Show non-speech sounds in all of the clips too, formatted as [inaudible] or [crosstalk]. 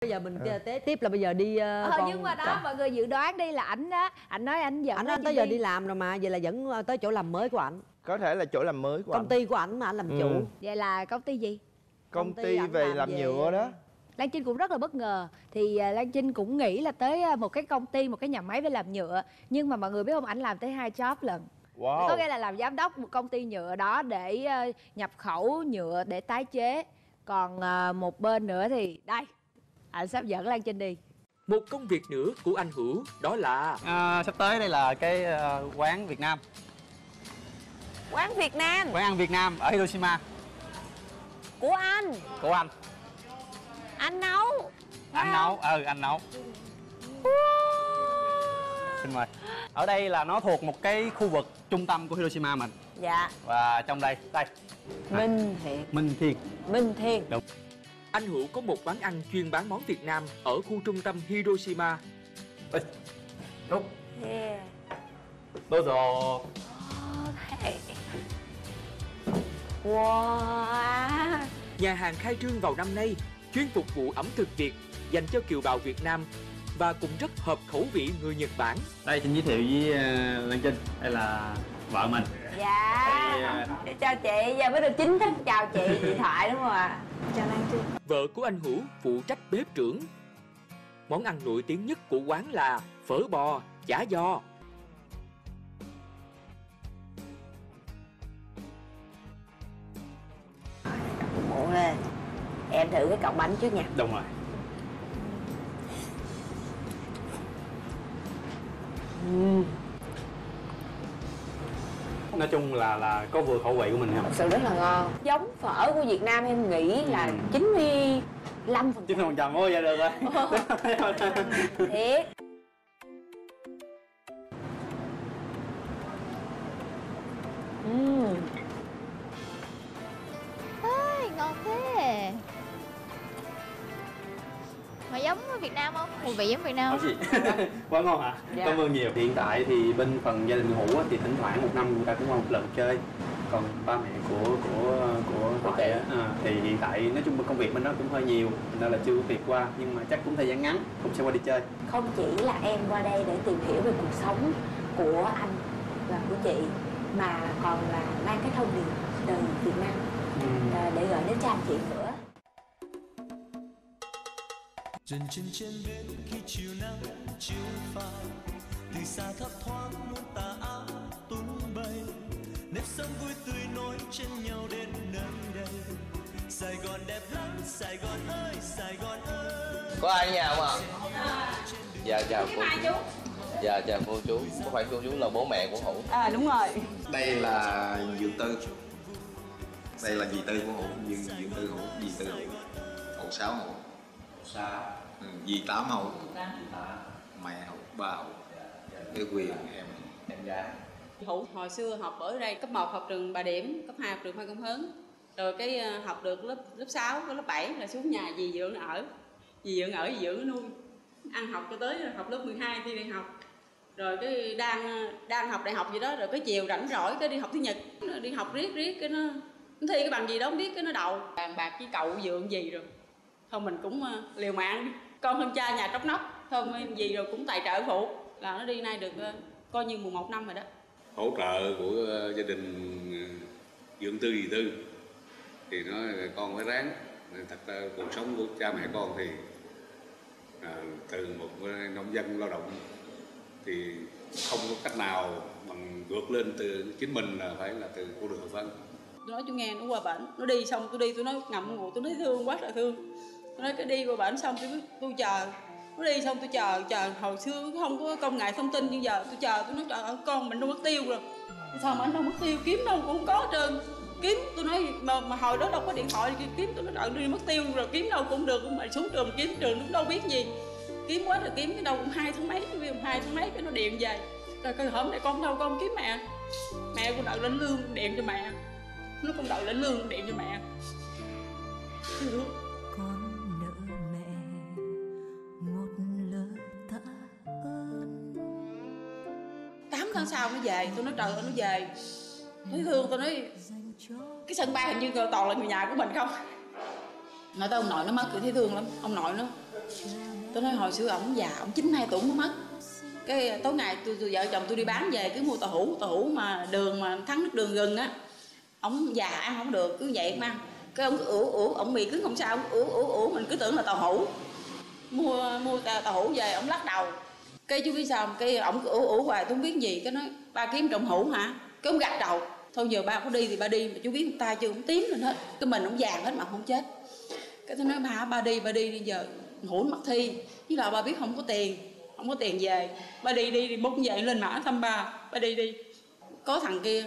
bây giờ mình tế tiếp là bây giờ đi uh, ờ, còn... nhưng mà đó mọi người dự đoán đi là ảnh đó ảnh nói ảnh dẫn ảnh tới giờ đi làm rồi mà vậy là vẫn ờ, tới chỗ làm mới của ảnh. Có thể là chỗ làm mới của công anh. ty của ảnh mà ảnh làm ừ. chủ. Vậy là công ty gì? Công, công ty, ty về làm, làm về... nhựa đó. Lan Trinh cũng rất là bất ngờ. Thì uh, Lan Trinh cũng nghĩ là tới một cái công ty, một cái nhà máy về làm nhựa. Nhưng mà mọi người biết không, ảnh làm tới hai job lần. Wow. Có nghĩa là làm giám đốc một công ty nhựa đó để nhập khẩu nhựa để tái chế. Còn một bên nữa thì đây anh sắp dẫn Lan Trinh đi. Một công việc nữa của anh Hữu đó là à, sắp tới đây là cái uh, quán Việt Nam. Quán Việt Nam? Quán ăn Việt Nam ở Hiroshima. Của anh? Của anh. Anh nấu. Anh nấu ừ anh nấu. Xin mời. Ở đây là nó thuộc một cái khu vực trung tâm của Hiroshima mình. Dạ. Và trong đây đây. Minh Thiện. Minh Thiên Minh Thiên đúng anh Hữu có một quán ăn chuyên bán món Việt Nam ở khu trung tâm Hiroshima. Ê, đúng. Yeah. Đâu rồi? Wow. Nhà hàng khai trương vào năm nay, chuyên phục vụ ẩm thực Việt dành cho kiều bào Việt Nam và cũng rất hợp khẩu vị người Nhật Bản. Đây xin giới thiệu với uh, Lan Trinh, đây là vợ mình. Dạ. Đây, uh... Chào chị, giờ mới được chính thức chào chị điện thoại đúng không ạ? Chào Lan Trinh. Vợ của anh Hữu phụ trách bếp trưởng. Món ăn nổi tiếng nhất của quán là phở bò, chả giò. Muộn lên. Em thử cái cọng bánh trước nha. Đúng rồi. Uhm nói chung là là có vừa khẩu vị của mình không? Thật sự rất là ngon. Giống phở của Việt Nam em nghĩ là ừ. 95 phần trăm. phần trăm thôi vậy được rồi. [laughs] Thiệt. Giống ở Việt Nam không? Mùi vị giống Việt Nam không? gì? [laughs] Quá ngon hả? Dạ. Cảm ơn nhiều Hiện tại thì bên phần gia đình Hữu thì thỉnh thoảng một năm người ta cũng qua một lần chơi còn ba mẹ của của của ngoại á à, thì hiện tại nói chung công việc bên đó cũng hơi nhiều nên là chưa có việc qua nhưng mà chắc cũng thời gian ngắn cũng sẽ qua đi chơi không chỉ là em qua đây để tìm hiểu về cuộc sống của anh và của chị mà còn là mang cái thông điệp từ Việt Nam ừ. để gửi đến cha anh chị nữa dần chân trên bên khi chiều nắng chiều phai từ xa thấp thoáng muôn tà áo tung bay. Nếp sống vui tươi nối chân nhau đến nơi đây. Sài Gòn đẹp lắm Sài Gòn ơi Sài Gòn ơi. Có ai ở nhà không ạ? Dạ chào cô chú. dạ chào cô chú. Có phải cô chú là bố mẹ của hữu? À đúng rồi. Đây là dượng tư. Đây là dì tư của hữu dượng dượng tư hữu dì tư hữu. Hữu sáu hữu sáu. Ừ, dì tám hậu. Mẹ hậu ba hậu. Cái quyền em. Em gái. Hữu hồi xưa học ở đây cấp 1 học trường bà điểm cấp 2 học trường hoa công hớn. Rồi cái ờ, học được lớp lớp 6 lớp 7 là xuống nhà dì dưỡng ở. Dì dưỡng ở dì dưỡng nuôi. Ăn học cho tới học lớp 12 thi đại học. Rồi cái đang đang học đại học gì đó rồi cái chiều rảnh rỗi cái đi học tiếng nhật. Đi học riết riết cái nó nó thi cái bằng gì đó không biết cái nó đầu bàn bạc với cậu dượng gì rồi thôi mình cũng uh, liều mạng con hơn cha nhà tróc nóc thôi gì rồi cũng tài trợ phụ. Là nó đi nay được uh, coi như 11 năm rồi đó. Hỗ trợ của uh, gia đình dưỡng tư gì tư. Thì nói con phải ráng. Thật ra cuộc sống của cha mẹ con thì à, từ một nông dân lao động thì không có cách nào bằng vượt lên từ chính mình là phải là từ cô hợp văn tôi nói chú nghe nó qua bệnh nó đi xong tôi đi tôi nói ngậm ngùi tôi nói thương quá là thương nói cái đi qua bển xong tôi tôi chờ. Nó đi xong tôi chờ chờ hồi xưa không có công nghệ thông tin nhưng giờ tôi chờ tôi nói trời ơi con mình đâu mất tiêu rồi sao mà anh đâu mất tiêu? Kiếm đâu cũng không có hết trơn. Kiếm tôi nói mà, mà hồi đó đâu có điện thoại kiếm tôi nói trời đi mất tiêu rồi kiếm đâu cũng được. Mà xuống trường kiếm trường cũng đâu biết gì. Kiếm quá rồi kiếm cái đâu cũng hai tháng mấy hai tháng mấy cái nó điện về. Rồi coi hôm nay con đâu con kiếm mẹ. Mẹ con đợi lên lương điện cho mẹ. Nó con đợi lên lương điện cho mẹ. Sau nó về? Tôi nói trời ơi nó về. Thấy thương tôi nói cái sân bay hình như toàn là người nhà của mình không? Nói tới ông nội nó mất kiểu thấy thương lắm ông nội nó. Tôi nói hồi xưa ổng già ổng chín hai tuổi mới mất. Cái tối ngày tôi, tôi vợ chồng tôi đi bán về cứ mua tàu hũ tàu hũ mà đường mà thắng nước đường gừng á ổng già ăn không được cứ vậy mà. Cái ông cứ ủ ủ ổng mì cứng không sao ủ ủ ủ mình cứ tưởng là tàu hũ. Mua mua tàu hũ về ổng lắc đầu cái chú biết sao cái ổng cứ ủ ủ hoài, tôi không biết gì. Cái nói, ba kiếm trọng hữu hả? Cái ông gạt đầu. Thôi giờ ba có đi thì ba đi, mà chú biết tay chưa cũng tím lên hết. Cái mình cũng vàng hết mà không chết. Cái tôi nói, ba ba đi ba đi đi giờ hủ mất thi. Với là ba biết không có tiền, không có tiền về. Ba đi đi thì bút dậy lên mã thăm ba. Ba đi đi. Có thằng kia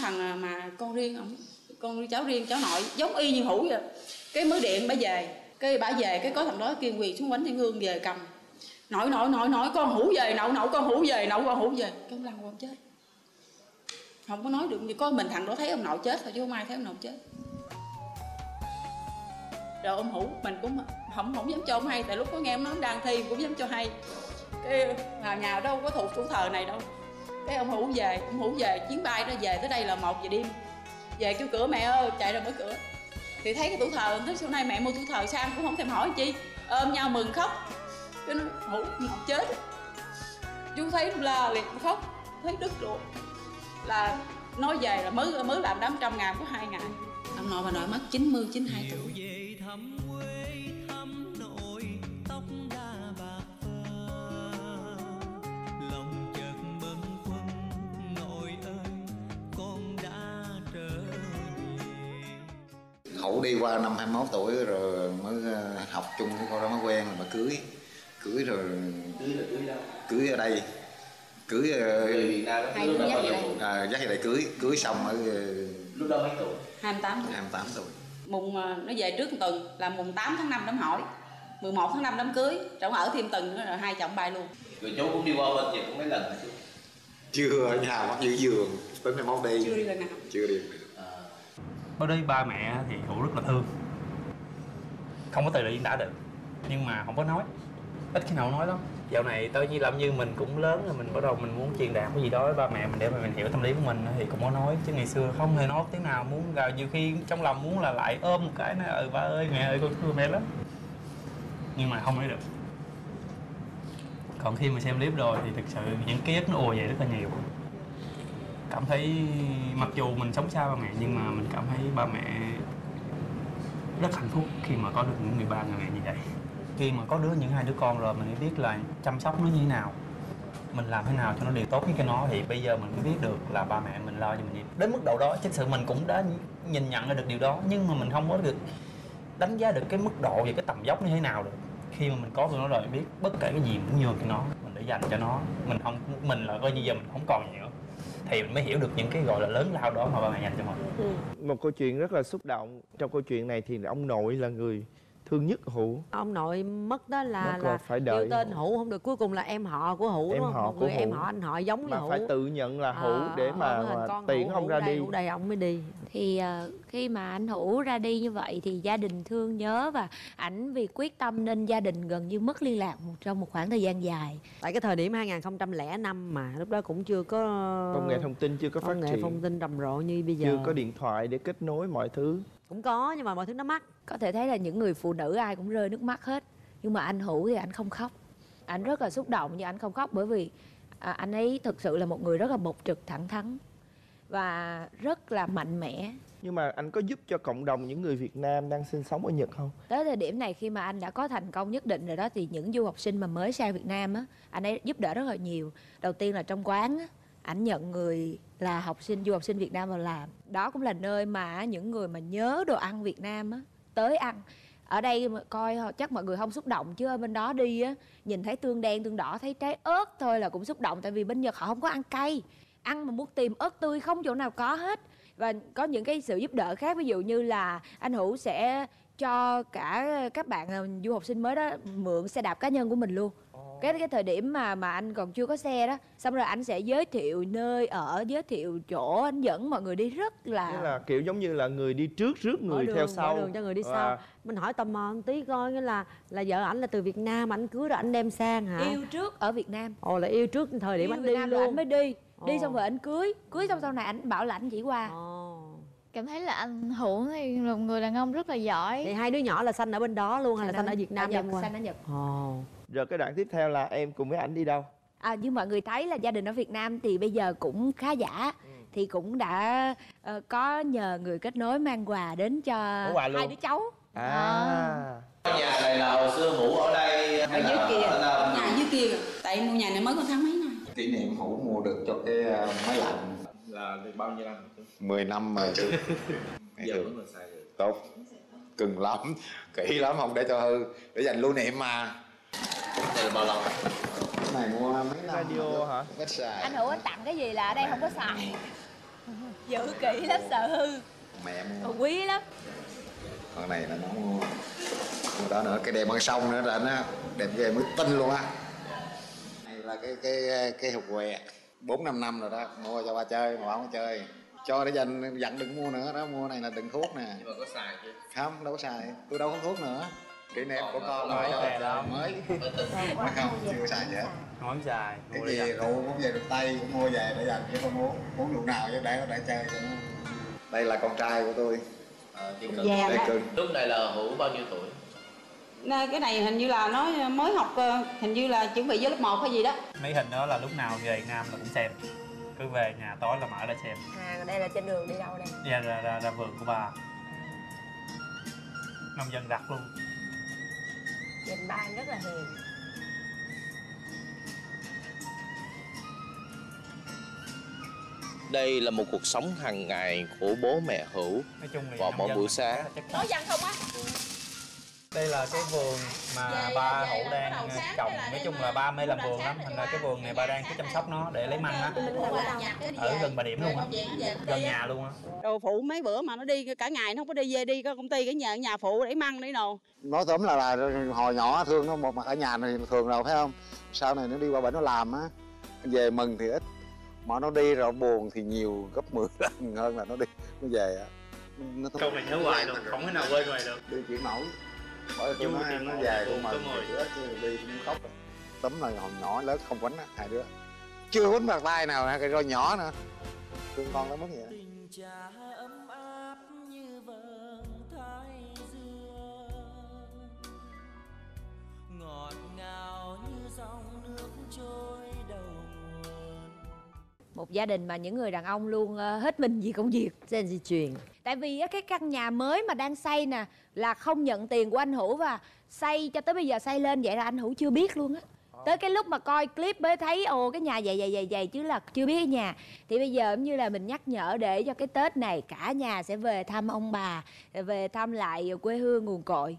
thằng à, mà con riêng ông con cháu riêng, cháu nội, giống y như hủ vậy. Cái mới điện bà về. Cái bà về, cái có thằng đó kiên quỳ xuống bánh thiên hương về cầm nội nội nội nội, con hủ về nậu nậu con hủ về nậu con hủ về. Cái ông lăn qua chết. Không có nói được gì có mình thằng đó thấy ông nội chết thôi, chứ không ai thấy ông nội chết. Rồi ông hủ, mình cũng không không dám cho ông hay, tại lúc có nghe ông nói đang thi, cũng dám cho hay. Cái vào nhà đâu có thuộc chủ thờ này đâu. Cái ông hủ về, ông hủ về, chuyến bay nó về tới đây là một giờ đêm. Về kêu cửa, mẹ ơi, chạy ra mở cửa. Thì thấy cái tủ thờ thấy sau này mẹ mua tủ thờ sang, cũng không thèm hỏi chi. Ôm nhau mừng khóc cái nó hũ chết. Chú thấy la liệt khóc thấy đứt ruột. Là nói về là mới mới làm đám trăm ngàn có hai ngày ông nội bà nội mất 90 92 tuổi. Về thăm quê thăm nội tóc đã bạc phơ. Lòng chợt bâng khuâng nội ơi con đã trở về. Hậu đi qua năm 21 tuổi rồi mới ờ, học chung với cô đó mới quen rồi mà cưới cưới rồi. Cưới là cưới đâu? Cưới ở đây. Cưới ờ, Việt Nam dắt về đây. à, dắt về đây cưới cưới xong ở ờ, lúc đó mấy tuổi? 28 tuổi. 28 tuổi. Mùng à, nó về trước một tuần là mùng 8 tháng 5 đám hỏi. 11 tháng 5 đám cưới. Trọng ở thêm tuần nữa rồi hai chồng bay luôn. Rồi chú cũng đi qua bên Nhật cũng mấy lần hả chú chưa ở nhà bắt giữ giường. Tới 21 đi. Chưa đi lần nào. Chưa đi. Ở đây ba mẹ thì Hữu rất là thương. Không có từ diễn tả được Nhưng mà không có nói Ít khi nào nói lắm. Dạo này tao như làm như mình cũng lớn rồi, Mình bắt đầu mình muốn truyền đạt cái gì đó với ba mẹ mình Để mà mình hiểu tâm lý của mình Thì cũng có nói, Chứ ngày xưa không hề nói tiếng nào, Muốn gào nhiều khi trong lòng muốn là lại ôm một cái nói Ừ ba ơi, mẹ ơi, con thương mẹ lắm. Nhưng mà không nói được. Còn khi mà xem clip rồi thì thực sự những ký ức nó ùa về rất là nhiều. Cảm thấy mặc dù mình sống xa ba mẹ, nhưng mà mình cảm thấy ba mẹ rất hạnh phúc khi mà có được những người ba người mẹ như vậy khi mà có đứa những hai đứa con rồi mình mới biết là chăm sóc nó như thế nào mình làm thế nào cho nó điều tốt nhất cho nó. Thì bây giờ mình mới biết được là ba mẹ mình lo cho mình gì đến mức độ đó thực sự mình cũng đã nhìn nhận ra được điều đó nhưng mà mình không có được đánh giá được cái mức độ và cái tầm dốc như thế nào được. Khi mà mình có tụi nó rồi biết bất kể cái gì mình cũng nhường cho nó mình để dành cho nó. Mình không mình là coi như giờ mình không còn gì nữa. Thì mình mới hiểu được những cái gọi là lớn lao đó mà ba mẹ dành cho mình. Một câu chuyện rất là xúc động. Trong câu chuyện này thì ông nội là người thương nhất hữu ông nội mất đó là Mất là phải đợi kêu tên hữu không được cuối cùng là em họ của hữu Em đúng không? họ một của người em Hữu. họ anh họ giống mà như phải hữu tự nhận là hữu À, để mà, mà tiễn Hữu, ông Hữu ra đây, đi. hữu đây ông mới đi. Thì ờ, khi mà anh hữu ra đi như vậy thì gia đình thương nhớ và ảnh vì quyết tâm nên gia đình gần như mất liên lạc một trong một khoảng thời gian dài. Tại cái thời điểm 2005 mà lúc đó cũng chưa có công nghệ thông tin chưa có phát công nghệ triển. thông tin rầm rộ như bây giờ. chưa có điện thoại để kết nối mọi thứ cũng có nhưng mà mọi thứ nó mắc. Có thể thấy là những người phụ nữ ai cũng rơi nước mắt hết. Nhưng mà anh hữu thì anh không khóc. Anh rất là xúc động nhưng anh không khóc bởi vì à, anh ấy thực sự là một người rất là bộc trực thẳng thắn và rất là mạnh mẽ. Nhưng mà anh có giúp cho cộng đồng những người Việt Nam đang sinh sống ở Nhật không? Tới thời điểm này khi mà anh đã có thành công nhất định rồi đó thì những du học sinh mà mới sang Việt Nam á anh ấy giúp đỡ rất là nhiều. Đầu tiên là trong quán á ảnh nhận người là học sinh, du học sinh Việt Nam vào làm. Đó cũng là nơi mà những người mà nhớ đồ ăn Việt Nam á, tới ăn. Ở đây coi chắc mọi người không xúc động chứ, ở bên đó đi á, nhìn thấy tương đen, tương đỏ, thấy trái ớt thôi là cũng xúc động, tại vì bên Nhật họ không có ăn cay. Ăn mà muốn tìm ớt tươi không chỗ nào có hết. Và có những cái sự giúp đỡ khác, ví dụ như là anh Hữu sẽ cho cả các bạn du học sinh mới đó mượn xe đạp cá nhân của mình luôn. Cái cái thời điểm mà mà anh còn chưa có xe đó xong rồi anh sẽ giới thiệu nơi ở giới thiệu chỗ anh dẫn mọi người đi rất Nghĩa là là kiểu giống như là người đi trước rước người đường, theo sau. đường cho người đi Và sau. Mình hỏi tò mò một tí coi nghĩa là là vợ ảnh là từ Việt Nam ảnh cưới rồi ảnh đem sang hả? Yêu trước ở Việt Nam. Ồ là yêu trước thời điểm yêu anh Việt đi Nam rồi anh luôn mới đi. Đi xong rồi anh cưới. Cưới xong sau này anh bảo là anh chỉ qua. Ồ cảm thấy là anh Hữu thì là một người đàn ông rất là giỏi. Thì hai đứa nhỏ là sanh ở bên đó luôn hay là sanh ở Việt Nam Nhật, đem qua sanh ở Nhật. Ồ. Rồi cái đoạn tiếp theo là em cùng với ảnh đi đâu? À, như mọi người thấy là gia đình ở Việt Nam thì bây giờ cũng khá giả. Ừ. thì cũng đã ờ, có nhờ người kết nối mang quà đến cho quà hai đứa cháu. À. Nhà này là hồi xưa hữu ở đây ở dưới kia. nhà dưới kia. Tại mua nhà này mới có tháng mấy này. Kỷ niệm hữu mua được cho cái ờ, máy lạnh là được bao nhiêu năm? 10 năm mà chứ [laughs] giờ vẫn còn xài được. Tốt. Cưng lắm. Kỹ lắm không để cho hư. Để dành lưu niệm mà. Đây là bao lâu? Cái này mua mấy năm radio hả? Ít xài. Anh Hữu anh tặng cái gì là ở đây không có xài? [laughs] Giữ kỹ lắm sợ hư. Mẹ mua. Quý lắm. Con này là nó mua. Mua đó nữa cái đèn bằng sông nữa là nó đẹp ghê mới tinh luôn á. Này là cái cái cái hộp què bốn năm năm rồi đó. Mua cho ba chơi mà ba không chơi. Cho để dành dặn đừng mua nữa. Đó mua này là đừng thuốc nè. Nhưng mà có xài chưa? Không đâu có xài. Tôi đâu có thuốc nữa. Kỷ niệm của con Mới. Mới không chưa xài gì hết ngón dài cái gì rượu cũng về được tay cũng mua về để dành chứ không uống uống lúc nào chứ để để chơi cho nó đây là con trai của tôi. À, đây cưng lúc này là hữu bao nhiêu tuổi cái này hình như là nó mới học ờ, hình như là chuẩn bị với lớp 1 hay gì đó. Mấy hình đó là lúc nào về Nam là cũng xem. Cứ về nhà tối là mở ra xem. À đây là trên đường đi đâu đây? Ra ra ra, ra vườn của bà. Nông dân đặt luôn. Nhìn ba anh rất là hiền. Đây là một cuộc sống hàng ngày của bố mẹ Hữu. Nói chung là vào mỗi buổi sáng. nói văn không á đây là cái vườn mà Dạ, dạ, ba dạ, Hữu là đang trồng. nói chung là ba mê làm vườn lắm thành ra cái vườn này ba đang cứ chăm sóc nó để lấy măng á. Dạ, ở gần bà điểm luôn á. Gần nhà luôn á. Đồ phụ mấy bữa mà nó đi cả ngày nó không có đi về đi có công ty cái nhà nhà phụ để măng đi đồ. Nói tóm là là hồi nhỏ thương nó một mặt ở nhà thì thường rồi phải không? Sau này nó đi qua bển nó làm á về mừng thì ít. Mà nó đi rồi buồn thì nhiều gấp 10 [laughs] lần hơn là nó đi nó về á. Nó câu này nhớ hoài luôn không thể nào quên hoài được. Đi chuyển nổi bởi tôi nó ngồi, về tôi ngồi. thì ít chứ đi cũng khóc rồi. tấm là hồi nhỏ lớn không quánh á hai đứa chưa quánh bàn tay nào cái rồi nhỏ nữa thương con nó mất vậy tình cha ấm áp như vầng thái dương ngọt ngào như dòng nước trôi một gia đình mà những người đàn ông luôn ờ, hết mình vì công việc. Gen di truyền. Tại vì cái căn nhà mới mà đang xây nè là không nhận tiền của anh hữu và xây cho tới bây giờ xây lên vậy là anh hữu chưa biết luôn á. Tới cái lúc mà coi clip mới thấy ồ cái nhà vậy vậy vậy vậy chứ là chưa biết cái nhà. Thì bây giờ giống như là mình nhắc nhở để cho cái tết này cả nhà sẽ về thăm ông bà về thăm lại quê hương nguồn cội